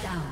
down.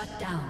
Shut down.